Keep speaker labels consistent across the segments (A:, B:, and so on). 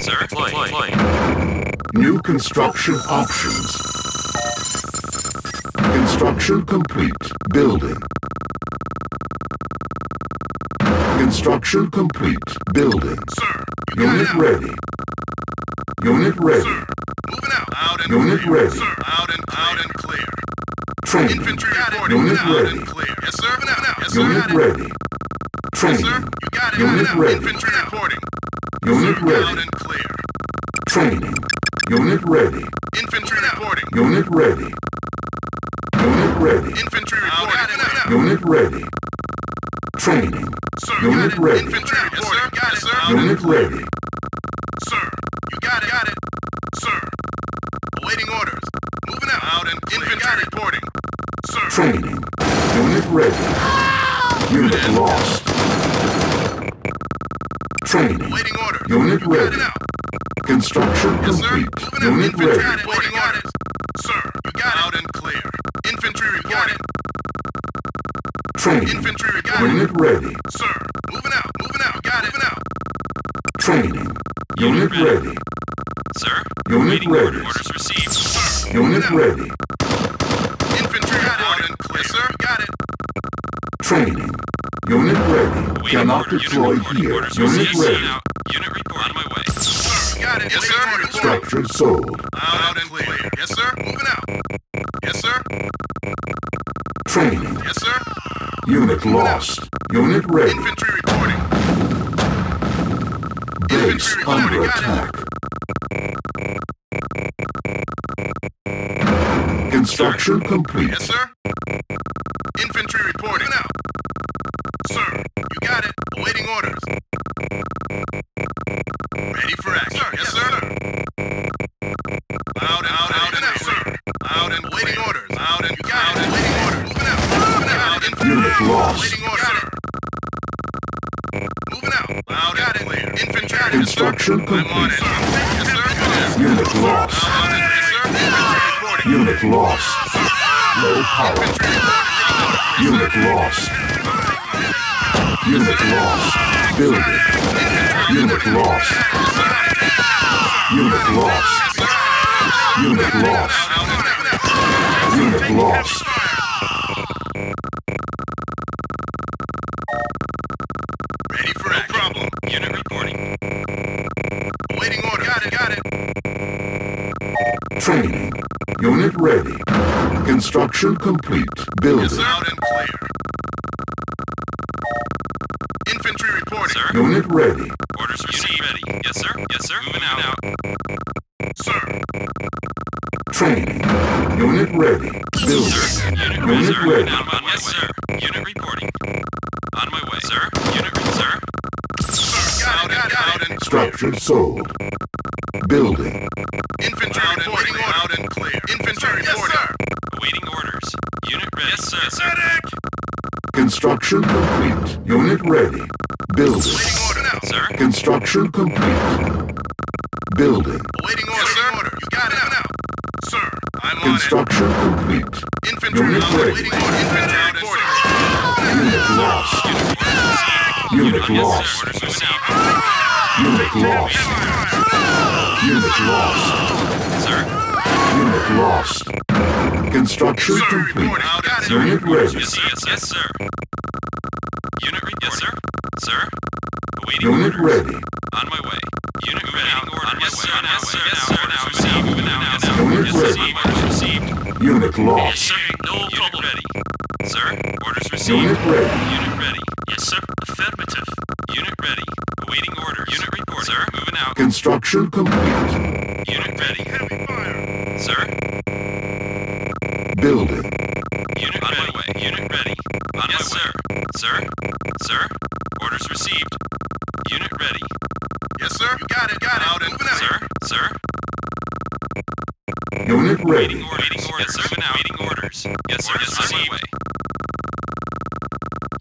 A: Sir, deploying. deploying.
B: New construction options. Construction complete. Building. Construction complete. Building.
C: Sir, you got it
B: Unit
C: out.
B: ready. Unit ready.
C: Sir, moving out. Out and
B: Unit
C: clear.
B: ready.
C: Sir, out and out and clear.
B: Training.
C: Infantry reporting.
B: Unit
C: out
B: ready.
C: and clear. Yes, sir. Moving out. Yes, sir.
B: Unit
C: Got it.
B: ready.
C: Yes, sir. You got it.
B: Unit ready.
C: Infantry reporting.
B: Unit
C: Sir,
B: ready.
C: Out and clear.
B: Training. Unit ready.
C: Infantry reporting.
B: Unit ready. Unit ready.
C: Infantry reporting.
B: Unit ready. Training.
C: Sir,
B: Unit
C: got it.
B: ready.
C: Infantry reporting. Yes, sir. Got it, sir. Out
B: Unit ready.
C: Sir, you got it. Got it. Sir, awaiting orders. Moving out. Out and infantry reporting. Sir,
B: Training. Unit ready. Oh! Unit lost. Training.
C: awaiting orders.
B: Unit
C: You got
B: ready.
C: It.
B: Construction
C: Yes,
B: complete.
C: Moving out.
B: Unit
C: Infantry
B: ready.
C: reporting orders. Sir, you got it. Out and clear. Infantry reporting.
B: Training.
C: Infantry reporting.
B: Unit ready.
C: Sir, moving out. Moving out. Got it. Moving out.
B: Training. Unit
A: ready.
B: ready.
A: Sir,
B: Unit
A: awaiting
B: ready.
A: orders. Orders received.
C: Sir,
B: Unit
C: moving out.
B: ready.
C: Infantry reporting. and clear. Yes, sir. Got it.
B: Training. Unit ready.
A: Awaiting
B: Cannot
A: order.
B: deploy
A: Unit reporting.
B: here.
A: Orders
B: Unit ready.
A: Out. Unit report on my way.
C: Yes, sir.
B: Structure sold.
C: Out and clear. Yes, sir. Moving out. Yes, sir.
B: Training.
C: Yes, sir.
B: Unit lost. Unit ready.
C: Infantry reporting.
B: Base
C: infantry
B: under
C: reporting. Got it.
B: attack. Construction complete.
C: Yes, sir.
B: Construction
C: Yes, sir. I'm on it.
B: complete. Unit lost.
C: Out and yes, sir. Infantry reporting.
B: Unit lost. Low power. Unit lost. Unit lost. Building. Unit lost. Unit lost. Unit lost. Unit lost. Construction complete.
C: Yes,
B: Building.
C: sir. Out and clear. Infantry reporting.
A: Sir,
B: Unit ready.
A: orders received. ready. Yes, sir. Yes, sir. Moving out.
C: Sir.
B: Training. Unit ready. Building.
A: Sir, unit,
B: Unit
A: sir.
B: ready.
A: On my way, sir. Unit reporting. On my way, sir. Unit, re- sir.
C: Sir. Got it. Got it. Out and clear.
B: Structure sold. Complete. Unit ready. Building.
C: Waiting order now.
A: Sir,
B: Construction complete. Building.
C: Waiting order. Sir. Order. You got it now. Sir. I'm on
B: Construction complete.
C: Infantry.
B: Unit ready.
C: Waiting order. Infantry reporting.
B: Unit lost. Unit lost.
A: sir. Orders received.
B: Unit lost. Unit lost.
A: Sir,
B: Unit lost. Construction
C: Sir.
B: complete.
C: Reporting. Out. Got it.
B: Unit ready.
A: received. Yes, yes, sir. Awaiting
B: Unit
A: orders.
B: ready.
A: On my way. Unit ready. Orders. Yes, sir. Yes, sir. Yes, sir. Orders received. Moving out. Yes, sir.
B: Unit
A: Yes,
B: ready.
A: received. Orders received.
B: Unit
A: Yes, sir. No Unit ready. Sir, orders received.
B: Unit ready.
A: Unit ready. Yes, sir. Affirmative. Unit ready. Awaiting orders. Unit report. Sir, moving out.
B: Construction complete.
A: Unit ready.
C: Heavy fire.
A: Sir. Sir. Unit Waiting
B: ready.
A: orders. Yes, sir. Waiting orders. Yes, sir. Yes,
C: received.
A: way.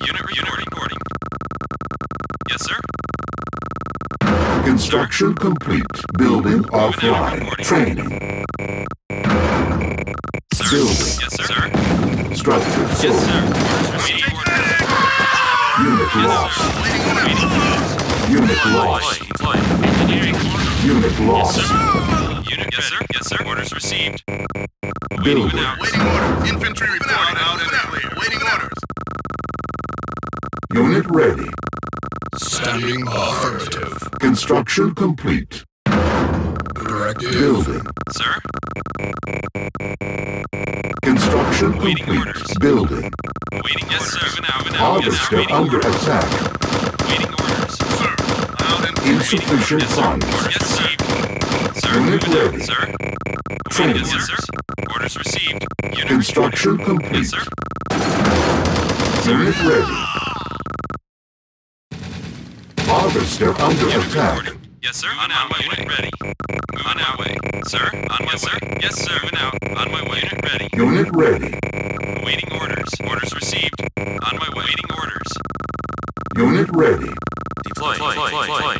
A: Unit reporting. Reporting. Yes, sir.
B: Construction complete. Building offline. Training.
A: Sir.
B: Building.
A: Yes, sir.
B: Structure
A: Yes, sir. Orders.
B: Unit
A: Yes,
B: lost.
A: sir. Waiting orders.
B: Unit
A: Deploy.
B: lost.
A: Deploy. Engineering order.
B: Unit
A: Yes, sir. Unit yes, sir. Yes, sir. Orders received. Waiting
B: Building.
A: without.
C: Awaiting orders. Infantry reporting out and clear. Awaiting orders.
B: Unit ready.
D: Standing affirmative.
B: Construction complete.
D: Directive.
B: Building.
A: Sir.
B: Construction
A: Waiting
B: complete.
A: orders.
B: Building.
A: Waiting. Yes, sir. Moving out. Moving. Yes, sir.
B: Under attack.
A: Waiting orders.
C: Sir, clear.
B: Insufficient
A: Yes, sir.
B: funds.
A: Orders received. Sir.
B: Unit ready.
A: Sir.
B: Training.
A: Yes, sir. Orders received. Unit
B: Construction
A: reporting.
B: complete.
A: Yes, sir.
B: Unit ready. Harvester under
A: Unit
B: attack.
A: reporting. Yes, sir. On my way. Unit ready. On our way. Sir. On my way. Yes, sir. Moving out. On my way. Unit ready.
B: Unit ready.
A: Waiting orders. Orders received. On my way. Waiting orders.
B: Unit ready.
A: Deploy. Deploy. Deploy.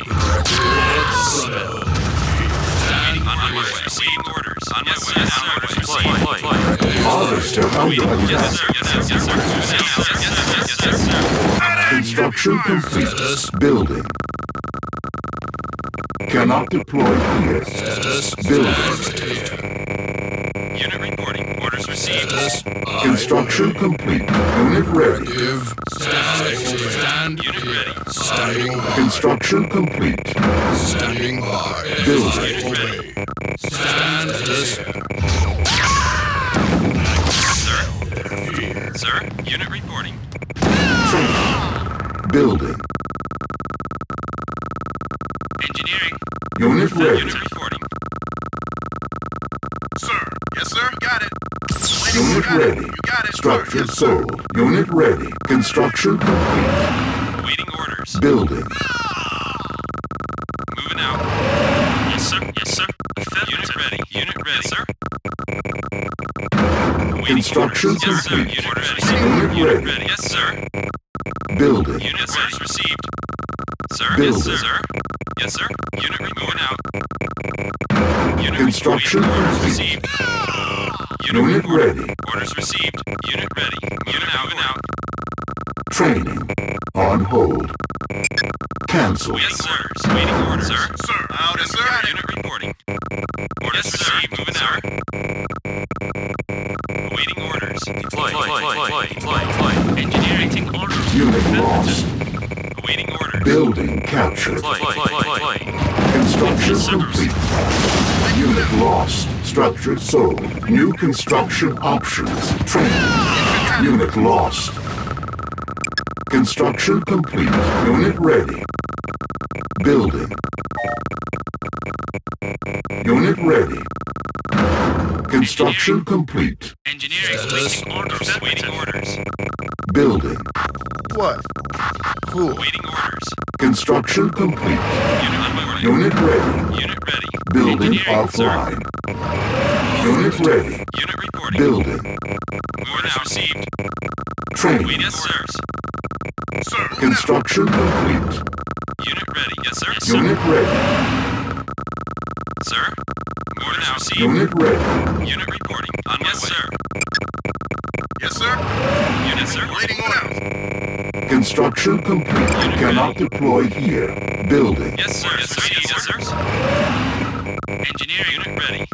A: Waiting on my way. On my way. Yes, sir.
B: Harvester under
A: Yes, sir. Yes, sir. Yes, sir. Yes, sir. Yes, sir.
B: Construction complete. Building. Cannot deploy here. Building.
A: Unit reporting. Received.
B: Construction complete. Unit ready.
D: Give. Stand.
A: Unit ready.
D: Standing by.
B: Construction complete.
D: Standing by.
B: Building.
D: Obey. Stand.
A: Sir. Sir. Unit reporting.
B: Building.
A: Engineering.
B: Unit ready.
A: Unit reporting.
B: Ready.
C: You got it.
B: Structure sold. Unit ready. Construction complete.
A: Waiting orders.
B: Building.
A: Moving out. Yes, sir. Yes, sir. Unit ready. Unit ready. Yes, sir. Waiting
B: Construction
A: orders. Yes, sir.
B: complete.
A: Unit ready.
B: Unit
A: Unit
B: ready.
A: ready. Yes, sir.
B: Building.
A: Unit orders received. Sir.
B: Building.
A: Yes, sir. Yes, sir. Unit moving out. Unit
B: Construction.
A: Orders
B: complete.
A: received.
B: Unit ready.
A: Unit
B: lost.
A: Awaiting orders.
B: Building captured.
A: Deploy. Deploy. Deploy.
B: Construction complete. Unit lost. Structure sold. New construction options. Training. Unit lost. Construction complete. Unit ready. Building. Unit ready. Construction complete.
A: Engineering. Waiting orders. Waiting orders.
B: Building.
C: What? Who?
A: Waiting orders.
B: Construction complete.
A: Unit on my.
B: Unit ready.
A: Unit ready.
B: Building
A: Engineering, sir.
B: Unit ready.
A: Unit reporting.
B: Building.
A: Orders received.
B: Training.
A: Wait, yes, sir.
C: Sir. moving out.
B: Construction complete.
A: Unit ready. Yes, sir. Yes, sir.
B: Unit ready.
A: Sir. Orders received.
B: Unit ready.
A: Unit reporting. On yes, sir.
C: Yes, sir.
A: Unit, sir.
C: Waiting orders.
B: Construction complete. Cannot deploy here. Building.
A: Yes, sir. Yes, sir. Yes, sir. Engineering. Unit ready.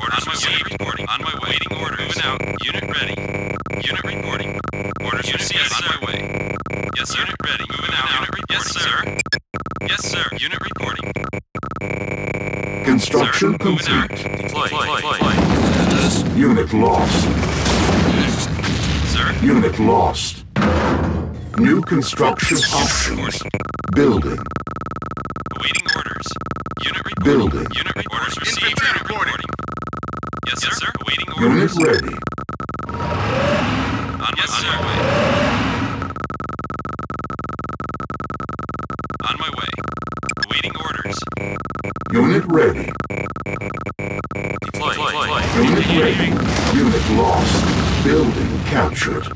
A: Orders received. Reporting. On my way. Waiting orders. Moving out. Unit ready. Unit reporting. Orders received. On my way. Yes, sir. Unit ready. Moving out. Unit reporting. Yes, sir. Yes, sir. Unit reporting.
B: Construction
A: Sir. Moving out.
B: complete.
A: Deploy. Deploy.
B: Unit lost.
A: Sir.
B: Unit lost. New construction options. Building.
A: Awaiting orders. Unit reporting.
B: Building.
A: Unit re- orders received.
C: Infantry
A: Unit
C: reporting.
A: reporting. Yes, sir. Yes, sir. Awaiting
B: Unit ready.
A: On yes, sir. way. On my way. Awaiting orders.
B: Unit ready.
A: Deploy. Deploy.
B: Unit ready. Unit lost. Building captured.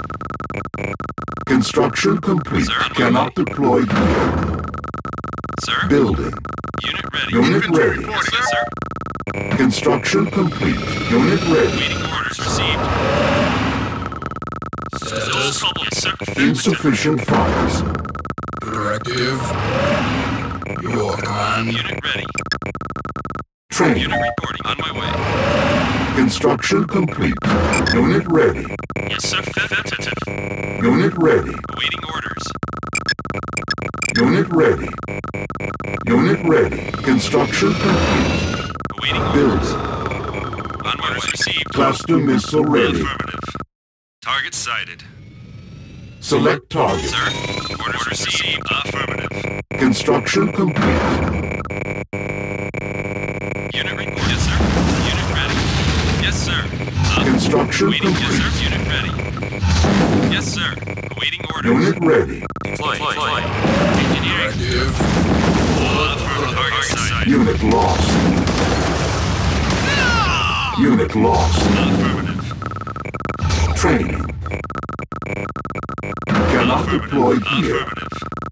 B: Construction complete.
A: Sir, I'm
B: Cannot deploy here.
A: Sir.
B: Building.
A: Unit ready.
B: Unit
C: Infantry
B: ready.
C: reporting.
A: Yes, sir.
B: Construction complete. Unit ready.
A: Awaiting orders received. Still trouble. Sir.
B: Insufficient funds.
D: Directive. Your command.
A: Unit ready.
B: Training.
A: Unit reporting. On my way.
B: Construction complete. Unit ready.
A: Yes, sir. Affirmative.
B: Unit ready.
A: Awaiting orders.
B: Unit ready. Unit ready. Construction complete.
A: Awaiting orders.
B: Build.
A: On way. Received.
B: Cluster missile ready.
A: Affirmative. Target sighted.
B: Select target.
A: Sir. Orders received. Affirmative.
B: Construction complete. Construction
A: Waiting. Yes, sir. Unit ready. Yes, sir. Awaiting orders.
B: Unit ready.
A: Deploy. Deploy. Engineering.
D: Active.
A: Affirmative. Target sighted.
B: Unit lost. Unit lost.
A: Affirmative.
B: Training. Cannot deploy here.
A: Affirmative.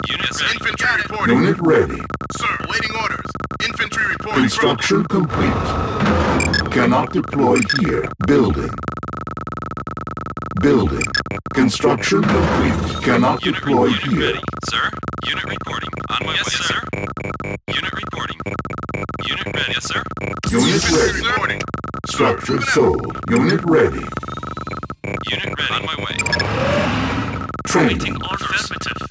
A: Unit ready.
C: Infantry reporting.
B: Unit ready.
C: Sir, awaiting orders. Infantry reporting.
B: Construction complete. Cannot deploy here. Building. Building. Construction complete. Cannot
A: Unit,
B: deploy
A: re- unit
B: here.
A: ready. Sir. Unit reporting. On my way. Yes, sir. Unit reporting. Unit ready. Yes, sir.
B: Unit
C: Infantry
B: ready.
C: reporting.
B: Structure sold. Unit ready.
A: Unit ready. On my way.
B: Training.
A: Affirmative.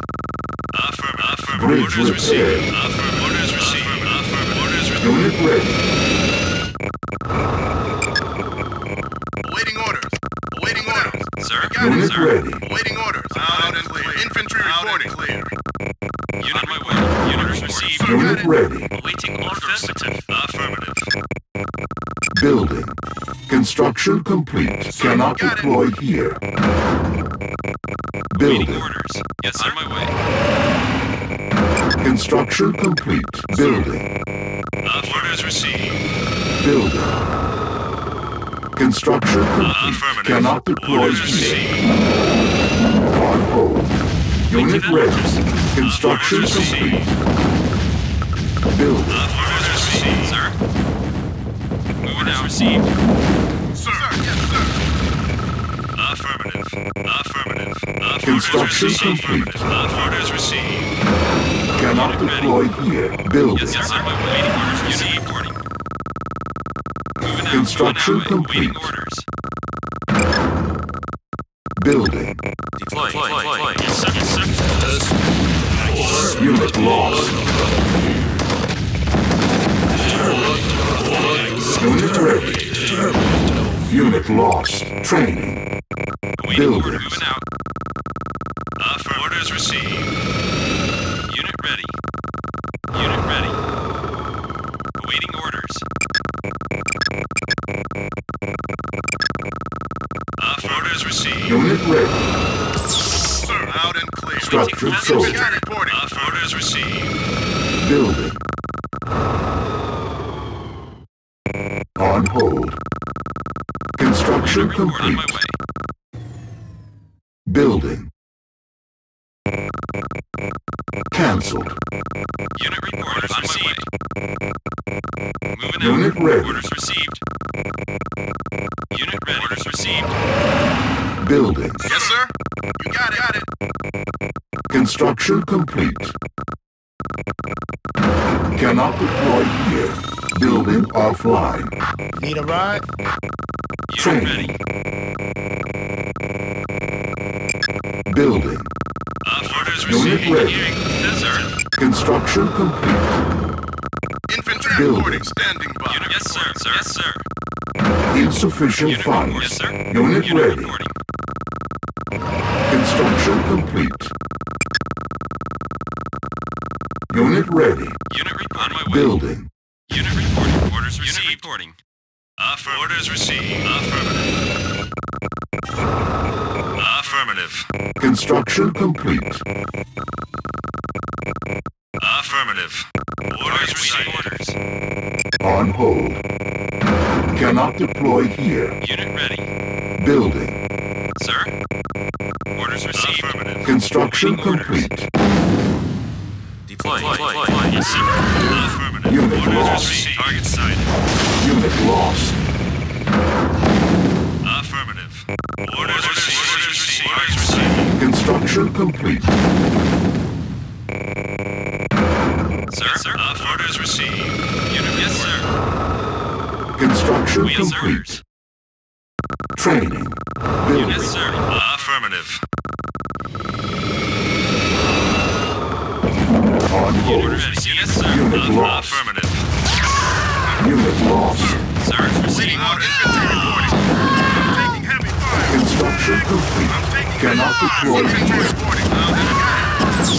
A: Affirm. Affirm.
B: Bridge
A: Orders
B: repaired.
A: received. Affirm. Orders received. Affirm. Orders received.
B: Unit ready.
C: Awaiting.
A: Affirmative.
B: Building. Construction complete. Cannot
C: got it.
B: deploy here. Building.
A: orders. Yes, on my way.
B: Construction complete. Building.
A: Orders received.
B: Building. Construction complete. Cannot deploy
A: Orders
B: here.
A: received.
B: On hold. Unit ready. Construction complete. Building.
A: Received. Sir,
C: yes, sir.
A: Affirmative. Affirmative. Affirmative.
B: Construction complete.
A: Orders received.
B: Cannot deploy here. Building.
A: Yes, yes, sir. Waiting orders received. Moving out.
B: Construction
A: Moving out. Waiting
B: complete.
A: orders.
B: Building.
A: Deploy. Deploy. Yes, sir. Yes, sir.
B: Unit lost. Unit ready. Unit lost. Training.
A: Waiting order. Moving out. Uh, Affirmative. Orders received.
B: Construction
A: Unit report on my
B: complete. Building. Cancelled.
A: Unit report. Orders received. Moving
B: Unit
A: out.
B: ready.
A: Orders received. Unit ready. Orders received.
B: Building.
C: Yes, sir. You got it. Got it.
B: Construction complete. Cannot deploy here. Building offline.
E: Need a ride?
A: Unit
B: Training.
A: ready.
B: Building.
A: Affirmative. Orders
B: Unit
A: received.
B: ready.
A: Yes.
B: Construction complete.
C: Infantry
B: Building.
C: reporting. Standing by.
A: Unit. Yes, sir. sir. Yes, sir.
B: Insufficient
A: Unit
B: funds.
A: Yes, sir.
B: Unit
A: Unit
B: ready.
A: reporting.
B: Construction complete. Unit ready.
A: Unit report. On my way.
B: Building.
A: Affirmative.
B: Construction complete.
A: Affirmative. Orders received. Orders.
B: On hold. Cannot deploy here.
A: Unit ready.
B: Building.
A: Sir? Orders received. Affirmative.
B: Construction
A: Awaiting orders.
B: complete.
A: Deploy. Deploy. Yes, sir. Affirmative.
B: Unit
A: Orders
B: lost.
A: received. Target sighted.
B: Unit lost.
A: Affirmative. Orders received. Orders received. Orders.
B: Construction complete.
A: Sir? Sir? Orders received. Unit yes, sir.
B: Construction
A: Wheels
B: complete. Training.
A: Yes,
B: Building.
A: sir. Affirmative.
B: On
A: Unit
B: hold.
A: ready. Yes, sir.
B: Unit lost.
A: Affirmative.
B: Unit lost.
A: Sir, receiving
C: Waiting
B: Construction complete. Cannot deploy
C: fire.
B: Here.
C: reporting. Got it.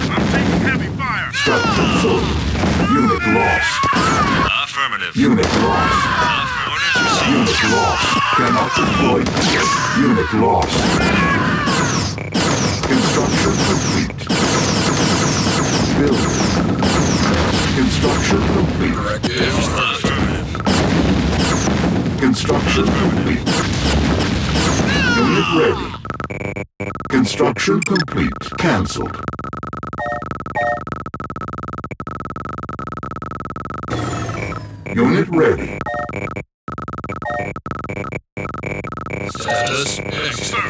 C: I'm taking heavy fire.
B: Structure sold. Unit lost.
A: Affirmative.
B: Unit lost.
A: Affirmative.
B: Unit lost. Cannot deploy. Unit lost. Construction complete. Building. Construction complete.
D: Directive affirmative.
A: Affirmative.
B: Construction complete. Unit ready. Construction complete. Cancelled. Unit ready.
D: Status executing.